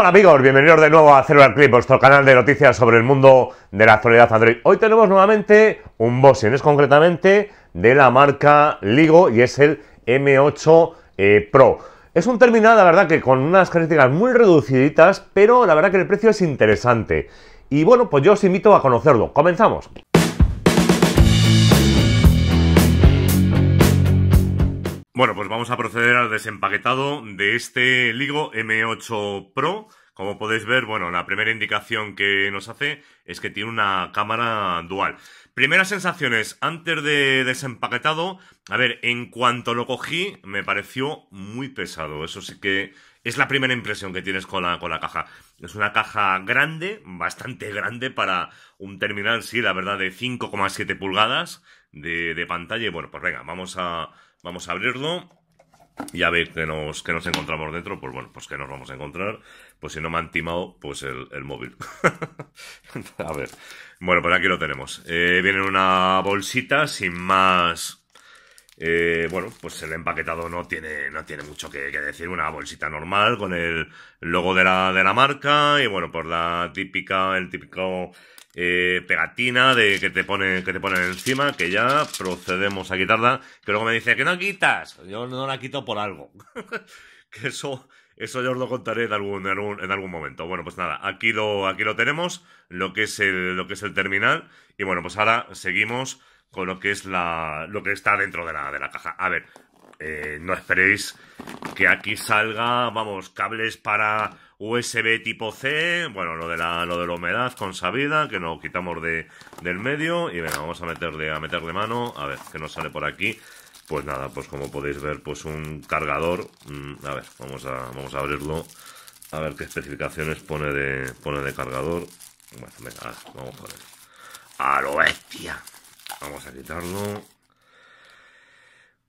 Hola amigos, bienvenidos de nuevo a Celular Clip, vuestro canal de noticias sobre el mundo de la actualidad Android. Hoy tenemos nuevamente un boxing, es concretamente de la marca Ligo y es el M8 eh, Pro. Es un terminal, la verdad, que con unas características muy reduciditas, pero la verdad que el precio es interesante. Y bueno, pues yo os invito a conocerlo. Comenzamos. Bueno, pues vamos a proceder al desempaquetado de este Ligo M8 Pro. Como podéis ver, bueno, la primera indicación que nos hace es que tiene una cámara dual. Primeras sensaciones antes de desempaquetado. A ver, en cuanto lo cogí, me pareció muy pesado. Eso sí que es la primera impresión que tienes con la, con la caja. Es una caja grande, bastante grande para un terminal, sí, la verdad, de 5,7 pulgadas de, de pantalla. Y bueno, pues venga, vamos a Vamos a abrirlo y a ver qué nos, nos encontramos dentro. Pues bueno, pues que nos vamos a encontrar. Pues si no me han timado, pues el, móvil. a ver. Bueno, pues aquí lo tenemos. Eh, viene una bolsita sin más... Eh, bueno, pues el empaquetado no tiene, no tiene mucho que, que, decir. Una bolsita normal con el logo de la, de la marca y bueno, pues la típica, el típico eh, pegatina de que te pone que te ponen encima, que ya procedemos a quitarla, que luego me dice que no quitas, yo no la quito por algo. que eso eso yo os lo contaré en algún, en algún, momento. Bueno, pues nada, aquí lo, aquí lo tenemos, lo que es el, lo que es el terminal. Y bueno, pues ahora seguimos con lo que es la, lo que está dentro de la, de la caja. A ver, eh, no esperéis que aquí salga, vamos, cables para USB tipo C, bueno, lo de la, lo de la humedad con sabida, que nos quitamos de, del medio, y venga, vamos a meterle, a meter de mano, a ver, qué nos sale por aquí. Pues nada, pues como podéis ver, pues un cargador, mm, a ver, vamos a, vamos a abrirlo, a ver qué especificaciones pone de, pone de cargador. Bueno, venga, vamos a ver. A lo bestia. Vamos a quitarlo.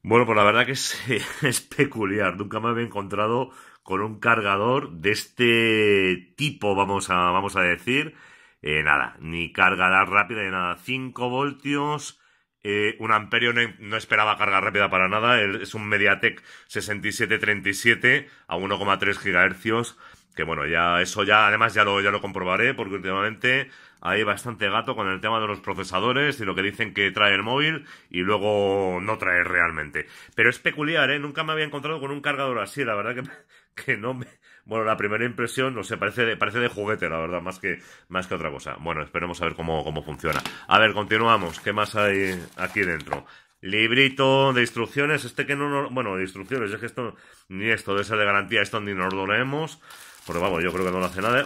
Bueno, pues la verdad que es, es peculiar. Nunca me había encontrado con un cargador de este tipo, vamos a, vamos a decir. Eh, nada, ni carga rápida ni nada. 5 voltios. Eh, un amperio no, esperaba carga rápida para nada. es un MediaTek 6737 a 1,3 GHz. Que bueno, ya eso ya, además ya lo, ya lo comprobaré porque últimamente hay bastante gato con el tema de los procesadores y lo que dicen que trae el móvil y luego no trae realmente. Pero es peculiar, ¿eh? Nunca me había encontrado con un cargador así, la verdad que que no me... Bueno, la primera impresión, no sé, parece de, parece de juguete, la verdad, más que, más que otra cosa. Bueno, esperemos a ver cómo, cómo funciona. A ver, continuamos. ¿Qué más hay aquí dentro? Librito de instrucciones, este que no... Bueno, de instrucciones, es que esto... Ni esto de ser de garantía, esto ni nos lo leemos. Porque vamos, yo creo que no lo hace nada.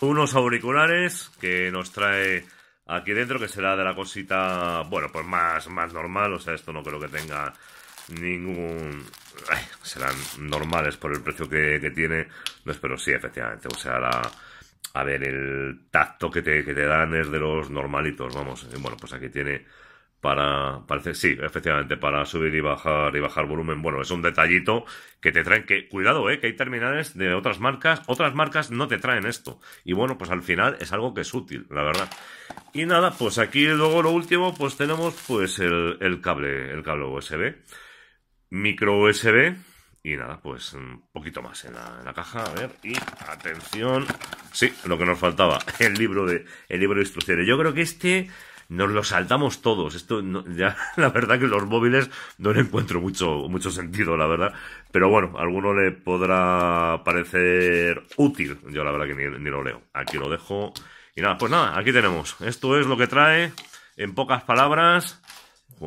Unos auriculares que nos trae aquí dentro, que será de la cosita, bueno, pues más, más normal. O sea, esto no creo que tenga ningún... serán normales por el precio que, tiene. No pero sí, efectivamente. O sea, la, a ver, el tacto que te, que te dan es de los normalitos, vamos. Bueno, pues aquí tiene para, parece, sí, efectivamente, para subir y bajar y bajar volumen. Bueno, es un detallito que te traen que, cuidado, eh, que hay terminales de otras marcas, otras marcas no te traen esto. Y bueno, pues al final es algo que es útil, la verdad. Y nada, pues aquí luego lo último, pues tenemos pues el cable, el cable USB micro USB y nada, pues un poquito más en la, caja, a ver, y atención, sí, lo que nos faltaba, el libro de, el libro de instrucciones. Yo creo que este nos lo saltamos todos. Esto ya, la verdad que los móviles no le encuentro mucho, mucho sentido, la verdad. Pero bueno, a alguno le podrá parecer útil. Yo la verdad que ni, lo leo. Aquí lo dejo. Y nada, pues nada, aquí tenemos. Esto es lo que trae, en pocas palabras,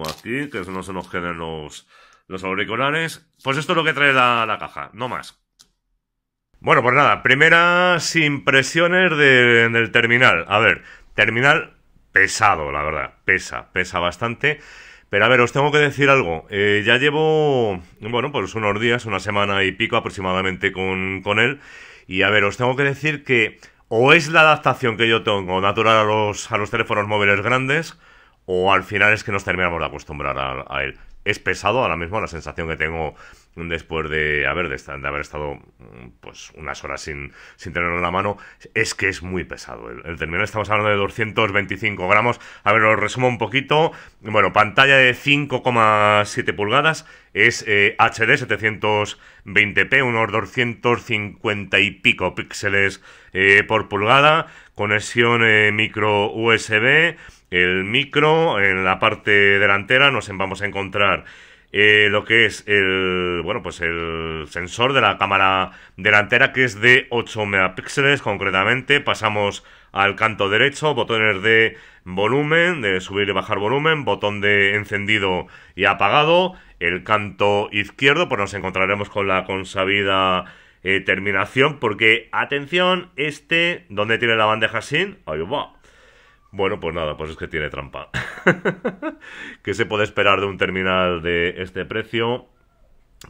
aquí, que no se nos queden los, los auriculares. Pues esto es lo que trae la, caja, no más. Bueno, pues nada, primeras impresiones del terminal. A ver, terminal pesado, la verdad, pesa, pesa bastante. Pero a ver, os tengo que decir algo. Eh, ya llevo, bueno, pues unos días, una semana y pico aproximadamente con, con, él. Y a ver, os tengo que decir que o es la adaptación que yo tengo natural a los, a los teléfonos móviles grandes, o al final es que nos terminamos de acostumbrar a él es pesado ahora mismo la sensación que tengo después de haber, de, haber estado pues unas horas sin, sin tenerlo en la mano, es que es muy pesado. El, terminal estamos hablando de 225 gramos. A ver, lo resumo un poquito. Bueno, pantalla de 5,7 pulgadas, es HD 720p, unos 250 y pico píxeles eh, por pulgada, conexión eh, micro USB, el micro en la parte delantera nos vamos a encontrar eh, lo que es el bueno pues el sensor de la cámara delantera que es de 8 megapíxeles concretamente. Pasamos al canto derecho botones de volumen de subir y bajar volumen botón de encendido y apagado. El canto izquierdo pues nos encontraremos con la consabida eh, terminación porque atención este donde tiene la bandeja sin ahí va bueno, pues nada, pues es que tiene trampa. ¿Qué se puede esperar de un terminal de este precio?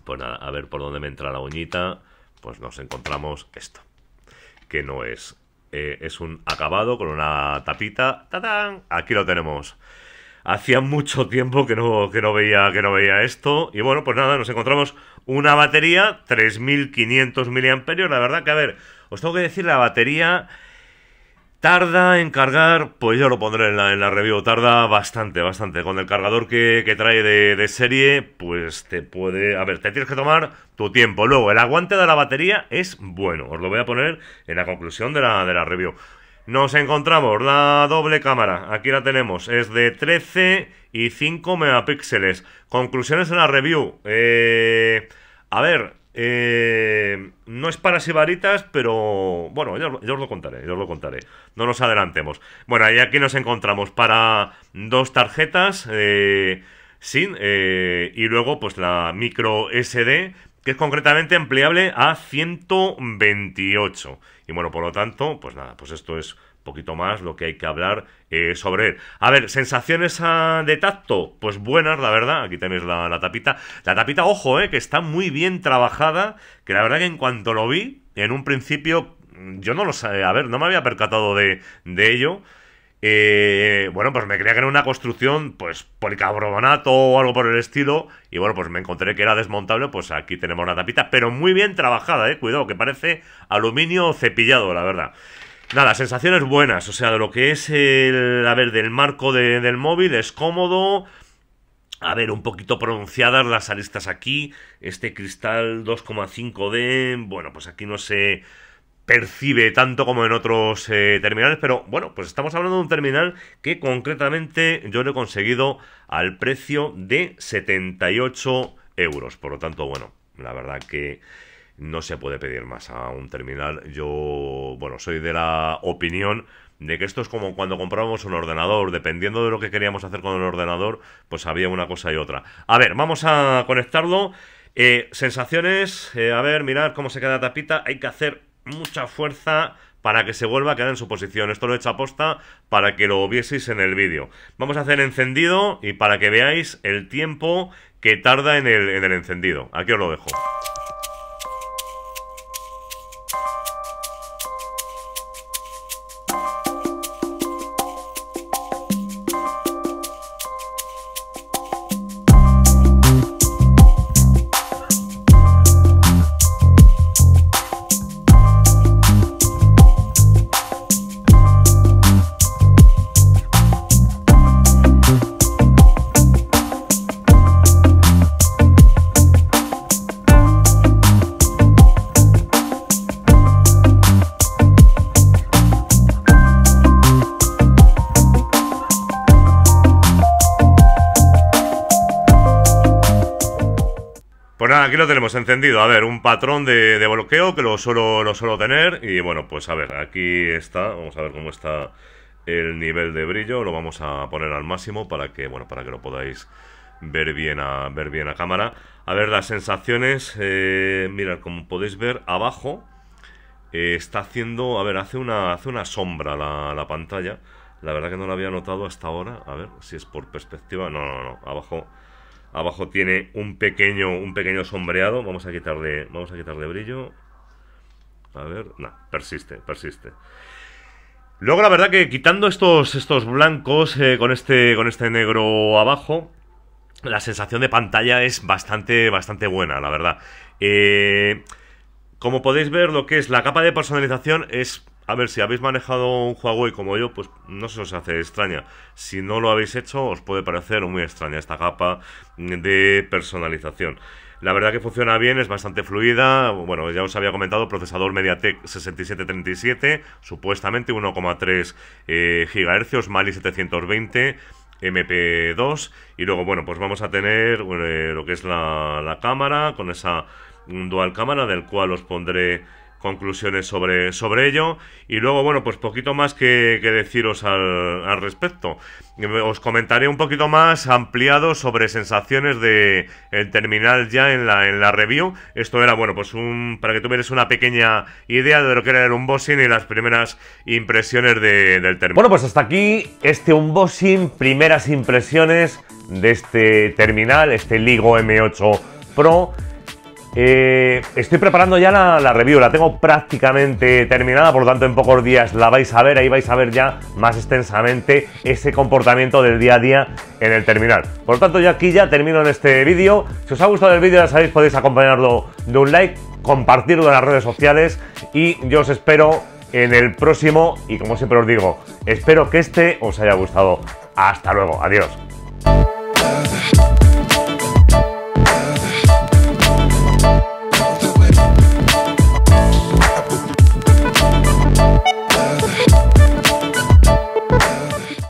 Pues nada, a ver por dónde me entra la uñita. Pues nos encontramos esto. Que no es. Eh, es un acabado con una tapita. ¡Tatán! Aquí lo tenemos. Hacía mucho tiempo que no, que no veía que no veía esto. Y bueno, pues nada, nos encontramos una batería 3500 mAh. La verdad que, a ver, os tengo que decir, la batería Tarda en cargar, pues yo lo pondré en la, review, tarda bastante, bastante. Con el cargador que, trae de, serie, pues te puede... A ver, te tienes que tomar tu tiempo. Luego, el aguante de la batería es bueno, os lo voy a poner en la conclusión de la, de la review. Nos encontramos la doble cámara, aquí la tenemos, es de 13 y 5 megapíxeles. Conclusiones en la review. Eh, a ver, eh, no es para sibaritas, pero bueno, yo, os lo contaré, yo os lo contaré. No nos adelantemos. Bueno, y aquí nos encontramos para dos tarjetas eh, eh, y luego pues la micro SD que es concretamente ampliable a 128. Y bueno, por lo tanto, pues nada, pues esto es poquito más lo que hay que hablar eh, sobre él. A ver, sensaciones ah, de tacto, pues buenas, la verdad. Aquí tenéis la, tapita. La tapita, ojo, eh, que está muy bien trabajada. Que la verdad que en cuanto lo vi, en un principio, yo no lo sé, a ver, no me había percatado de, de ello. Eh, bueno, pues me creía que era una construcción, pues, policarbonato o algo por el estilo. Y bueno, pues me encontré que era desmontable. Pues aquí tenemos la tapita, pero muy bien trabajada, eh. Cuidado, que parece aluminio cepillado, la verdad. Nada, sensaciones buenas, o sea, de lo que es el, a ver, del marco del móvil, es cómodo, a ver, un poquito pronunciadas las aristas aquí, este cristal 2,5D, bueno, pues aquí no se percibe tanto como en otros eh, terminales, pero bueno, pues estamos hablando de un terminal que concretamente yo lo he conseguido al precio de 78 euros, por lo tanto, bueno, la verdad que no se puede pedir más a un terminal. Yo, bueno, soy de la opinión de que esto es como cuando comprábamos un ordenador, dependiendo de lo que queríamos hacer con el ordenador, pues había una cosa y otra. A ver, vamos a conectarlo. Eh, sensaciones, eh, a ver, mirad cómo se queda la tapita, hay que hacer mucha fuerza para que se vuelva a quedar en su posición. Esto lo he hecho a posta para que lo vieseis en el vídeo. Vamos a hacer encendido y para que veáis el tiempo que tarda en el, en el encendido. Aquí os lo dejo. Aquí lo tenemos encendido. A ver, un patrón de, bloqueo que lo suelo, lo suelo tener. Y bueno, pues a ver, aquí está. Vamos a ver cómo está el nivel de brillo. Lo vamos a poner al máximo para que, bueno, para que lo podáis ver bien a, ver bien a cámara. A ver, las sensaciones. Eh, mirad, como podéis ver abajo. Eh, está haciendo, a ver, hace una, hace una sombra la, la pantalla. La verdad que no lo había notado hasta ahora. A ver si es por perspectiva. No, no, no. Abajo Abajo tiene un pequeño, un pequeño sombreado. Vamos a quitarle, vamos a quitarle brillo. A ver, no, persiste, persiste. Luego la verdad que quitando estos, estos blancos eh, con, este, con este negro abajo, la sensación de pantalla es bastante, bastante buena, la verdad. Eh, como podéis ver, lo que es la capa de personalización es a ver, si habéis manejado un Huawei como yo, pues no se os hace extraña. Si no lo habéis hecho, os puede parecer muy extraña esta capa de personalización. La verdad que funciona bien, es bastante fluida. Bueno, ya os había comentado, procesador MediaTek 6737, supuestamente 1,3 eh, GHz, Mali 720. MP2 y luego bueno pues vamos a tener eh, lo que es la, la cámara con esa dual cámara del cual os pondré conclusiones sobre, sobre ello. Y luego, bueno, pues poquito más que, deciros al, respecto. Os comentaré un poquito más ampliado sobre sensaciones de el terminal ya en la, en la review. Esto era, bueno, pues un para que tuvieras una pequeña idea de lo que era el unboxing y las primeras impresiones de, del terminal. Bueno, pues hasta aquí este unboxing, primeras impresiones de este terminal, este Ligo M8 Pro. Eh, estoy preparando ya la, review, la tengo prácticamente terminada, por lo tanto en pocos días la vais a ver, ahí vais a ver ya más extensamente ese comportamiento del día a día en el terminal. Por lo tanto yo aquí ya termino en este vídeo, si os ha gustado el vídeo ya sabéis podéis acompañarlo de un like, compartirlo en las redes sociales y yo os espero en el próximo y como siempre os digo, espero que este os haya gustado. Hasta luego, adiós.